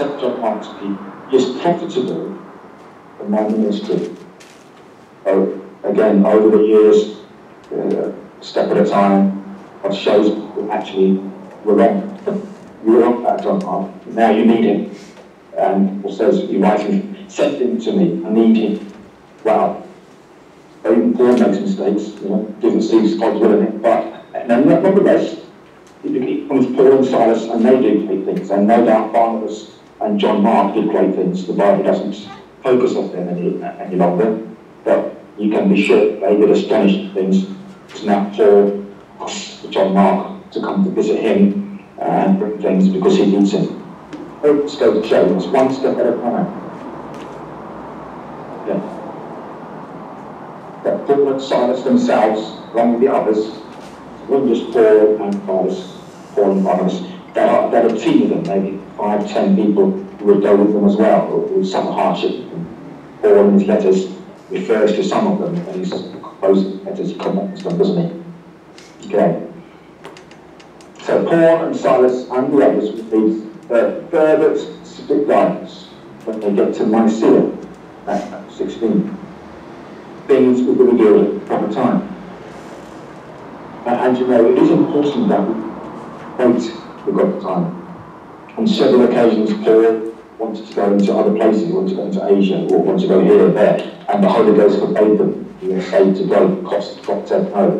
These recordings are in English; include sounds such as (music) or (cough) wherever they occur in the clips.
John Mark's is profitable for my ministry. So, again, over the years, uh, step at a time, I've shown actually we're wrong. You were wrong about John Mark. Now you need him. And Paul says, you write him, send him to me. I need him. Wow. Even Paul makes mistakes, you know, doesn't see God's will in it. But nonetheless, he becomes Paul and Silas, and they do great things. And no doubt Barnabas and John Mark did great things. The Bible doesn't focus on them any, any longer, but you can be sure they did astonishing things. It's now Paul asks John Mark to come to visit him uh, and bring things because he needs him. Let's go to show us one step at a time. Yeah. That Paul and Silas themselves, along with the others, not just Paul and Barnabas, Paul and Barnabas, there are, there are team of them, maybe five, ten people who would go with them as well, with some hardship. Paul in his letters refers to some of them, and he's closing letters comments them, doesn't he? Okay. So Paul and Silas and the others receive uh, further specific guidance when they get to Mysia at 16. Things will be revealed at the proper time. Uh, and you know, it is important that we wait for God's time. On several occasions, Paul wanted to go into other places, he wanted to go into Asia, or wanted to go here or there, and the Holy Ghost forbade them. He was saved to go, cost God said no.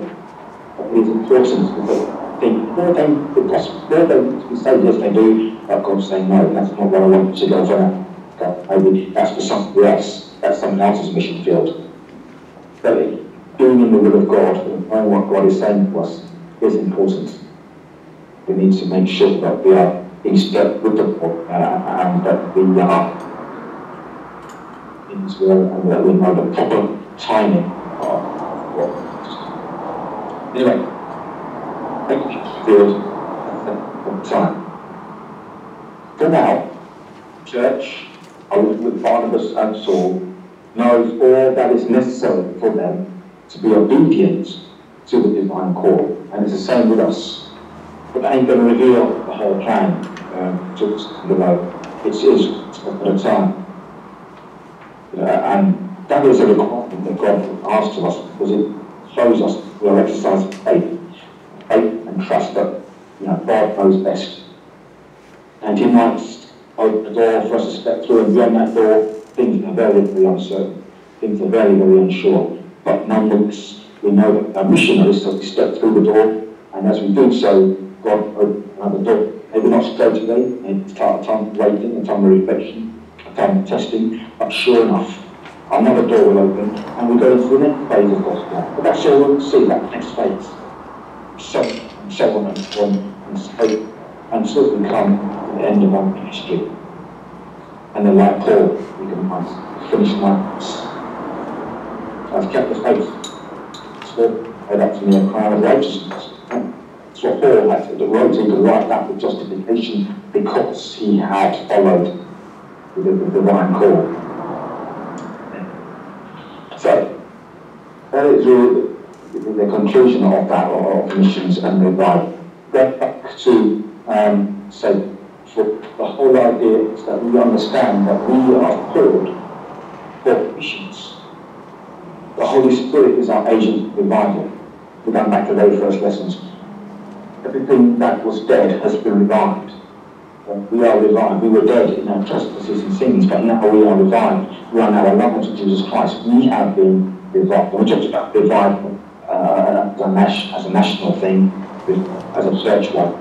It is important because think, where they, the gospel, where they say yes, they do, but God saying no, that's not where I want to go for now. Maybe that's for something else, that's someone else's mission field. But being in the will of God and knowing what God is saying to us is important. We need to make sure that we are in step with the uh, and that we are in will and that we know the proper timing of what. Anyway, thank you for time. For now, church, along with Barnabas and Saul, knows all that is necessary for them to be obedient to the divine call. And it's the same with us. But ain't going to reveal the whole plan um, just below. It's, it's at a time. Uh, and that is a requirement that God asks of us because it shows us we are exercising faith, faith and trust that you know, God knows best. And He might open the door for us to step through, and beyond that door, things are very, very uncertain. Things are very, very unsure. But nonetheless, we know that our missionaries, so to step through the door, and as we do so, God another door. Maybe not straight away, maybe start a time of waiting, a time of reflection, a time of testing, but sure enough, another door will open, and we go into the next phase of God's plan. But that's all we'll see, that next phase. So, and so on and so and so, so we come to the end of our ministry. And then like Paul, we can finish my I've kept the faith. So made up to me a crown of righteousness. What Paul had to wrote. He could write that with justification because he had followed the, the, the divine call. So, that is really the, the conclusion of that, of missions and revival. Then back to, um, say, so the whole idea is that we understand that we are called for missions. The Holy Spirit is our agent of revival. We're going back to those first lessons. Everything that was dead has been revived. We are revived. We were dead in our trespasses and sins, but now we are revived. We are now alive to Jesus Christ. We have been revived. we talked about revival uh, as, a as, a national thing, as a church one.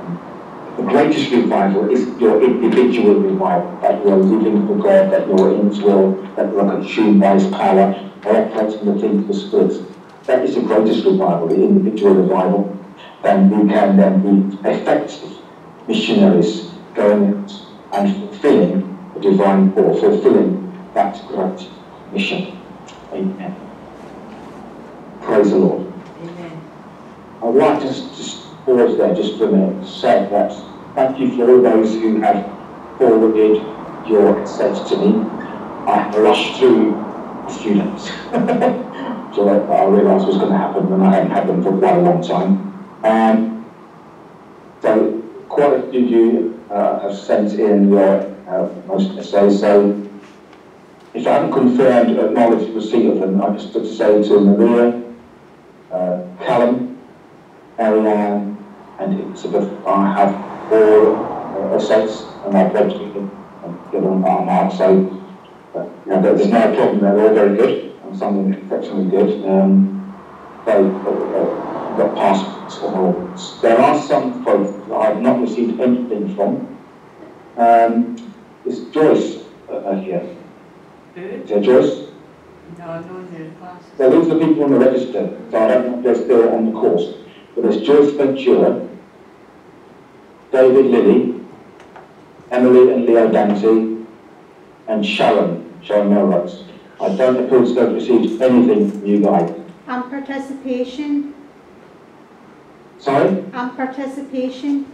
The greatest revival is your individual revival, that you are living for God, that you are in His will, that you are consumed by His power, operating the things of the Spirit. That is the greatest revival, the individual revival. Then we can then be effective missionaries going out and fulfilling the divine call, fulfilling that great mission. Amen. Praise the Lord. Amen. I'd like to just pause there just for a minute to say that thank you for all those who have forwarded your consent to me. I rushed through students. (laughs) so that I realised was going to happen when I hadn't had them for quite a long time. Um, so quite a few uh, have sent in your uh, most essays, so if I haven't confirmed, acknowledged receipt of them, I just have to say to Maria, uh, Callum, Ariane, and Elizabeth, I have all uh, essays, and I've read them and given them our mark, so uh, you know, there's no problem, they're all very good, and some of them exceptionally good. Um, they uh, got passed on all. There are some folks that I've not received anything from. Um, is Joyce uh, here? Who? Is there Joyce? No, no new classes. So these are the people on the register, so I don't know if they're still on the course. But there's Joyce Ventura, David Lilly, Emily and Leo Dante, and Sharon, Sharon Melrose. I don't appear to have received anything from you guys. And participation, Sorry? and participation,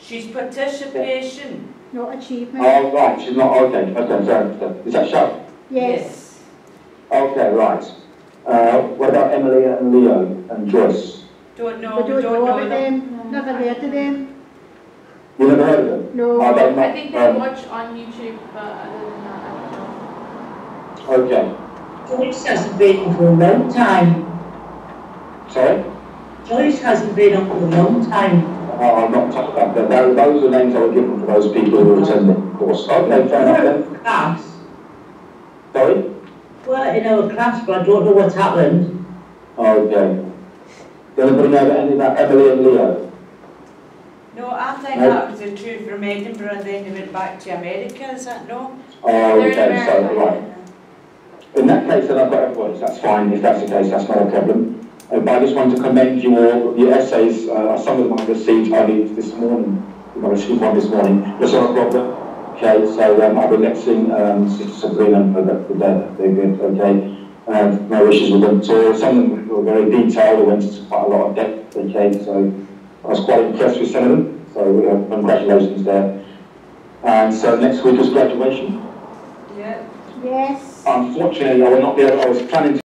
She's participation. not achievement. Oh, right, she's not, okay, okay, sorry. Is that Sharon? Yes. Okay, right. Uh, what about Emily and Leo and Joyce? Don't know, We we don't don't know know them. them, never heard of them. You never heard of them? No. Are they not, I think they um, watch on YouTube, but other than that, I don't know. Okay, Joyce hasn't been for a long time. sorry? Joyce hasn't been on for a long time. Oh, I'm not talking about that. Tho- Those are names I were given for those people who were attending the course. Okay, fair enough then. Class. Sorry? Well, in our class, but I don't know what's happened. Okay. Does anybody know any about Emily and Leo? No, I think No. that was the two from Edinburgh and then they went back to America, is that no? Oh, They're in okay, so, right. In that case, then I've got everybody. That's fine. If that's the case, that's not a problem. Uh, but I just want to commend you all. Your essays, uh, some of them I've received only this morning. I received one this morning. That's not a problem. Okay, so um, I'll be lecturing um, Sister Sabrina for the, for that. They're good, okay? And no issues with them at all. Some of them were very detailed. They went into quite a lot of depth, okay? So I was quite impressed with some of them. So uh, congratulations there. And so next week is graduation. Yeah. Yes. Unfortunately, I will not be able, I was planning to